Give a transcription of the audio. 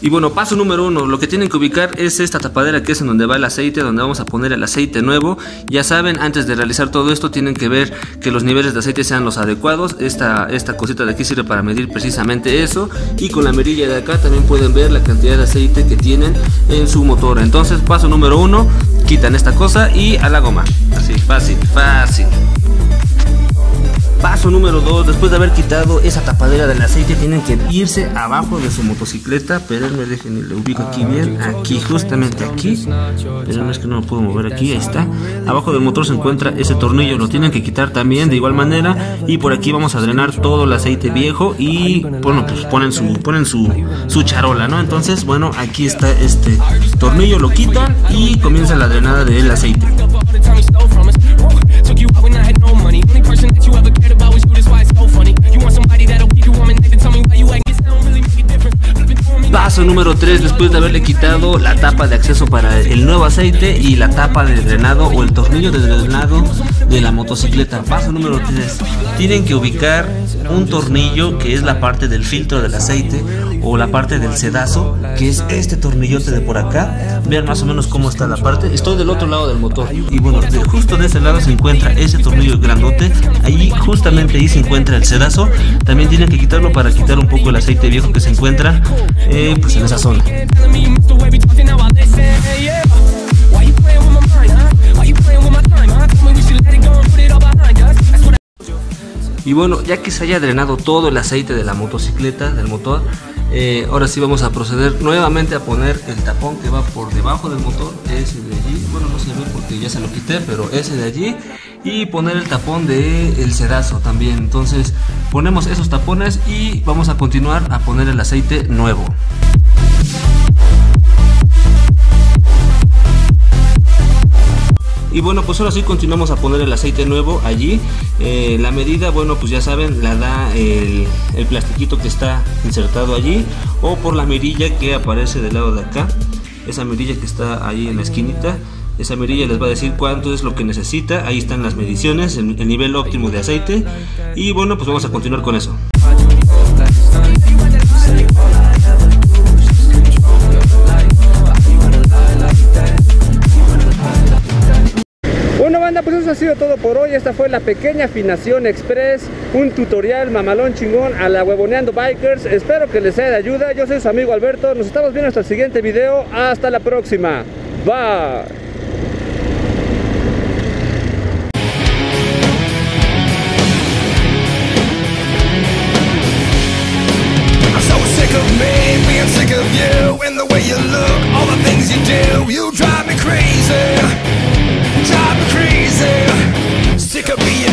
Y bueno, paso número uno, lo que tienen que ubicar es esta tapadera que es en donde va el aceite, donde vamos a poner el aceite nuevo. Ya saben, antes de realizar todo esto tienen que ver que los niveles de aceite sean los adecuados. Esta, esta cosita de aquí sirve para medir precisamente eso. Y con la mirilla de acá también pueden ver la cantidad de aceite que tienen en su motor. Entonces, paso número uno, quitan esta cosa y a la goma. Así, fácil, fácil. Paso número 2, después de haber quitado esa tapadera del aceite, tienen que irse abajo de su motocicleta. Dejen y le ubico aquí bien. Aquí, justamente aquí. Espérenme, es que no lo puedo mover aquí, ahí está. Abajo del motor se encuentra ese tornillo, lo tienen que quitar también de igual manera. Y por aquí vamos a drenar todo el aceite viejo y, bueno, pues ponen su, ponen su, su charola, ¿no? Entonces, bueno, aquí está este tornillo, lo quitan y comienza la drenada del aceite. Número 3, después de haberle quitado la tapa de acceso para el nuevo aceite y la tapa de drenado o el tornillo de drenado de la motocicleta. Paso número 3, tienen que ubicar un tornillo que es la parte del filtro del aceite o la parte del sedazo, que es este tornillote de por acá. Vean más o menos cómo está la parte. Estoy del otro lado del motor. Y bueno, justo de ese lado se encuentra ese tornillo grandote. Ahí, justamente ahí se encuentra el sedazo. También tienen que quitarlo para quitar un poco el aceite viejo que se encuentra eh, pues en esa zona. Y bueno, ya que se haya drenado todo el aceite de la motocicleta, del motor, eh, ahora sí vamos a proceder nuevamente a poner el tapón que va por debajo del motor, ese de allí, bueno no se ve porque ya se lo quité, pero ese de allí, y poner el tapón del el sedazo también. Entonces ponemos esos tapones y vamos a continuar a poner el aceite nuevo. Y bueno, pues ahora sí continuamos a poner el aceite nuevo allí. Eh, la medida, bueno, pues ya saben, la da el, plastiquito que está insertado allí o por la mirilla que aparece del lado de acá. Esa mirilla que está ahí en la esquinita. Esa mirilla les va a decir cuánto es lo que necesita. Ahí están las mediciones, el nivel óptimo de aceite. Y bueno, pues vamos a continuar con eso. Bueno banda, pues eso ha sido todo por hoy. Esta fue la pequeña afinación express, un tutorial mamalón chingón a la huevoneando bikers. Espero que les sea de ayuda. Yo soy su amigo Alberto. Nos estamos viendo hasta el siguiente video. Hasta la próxima. Bye. could be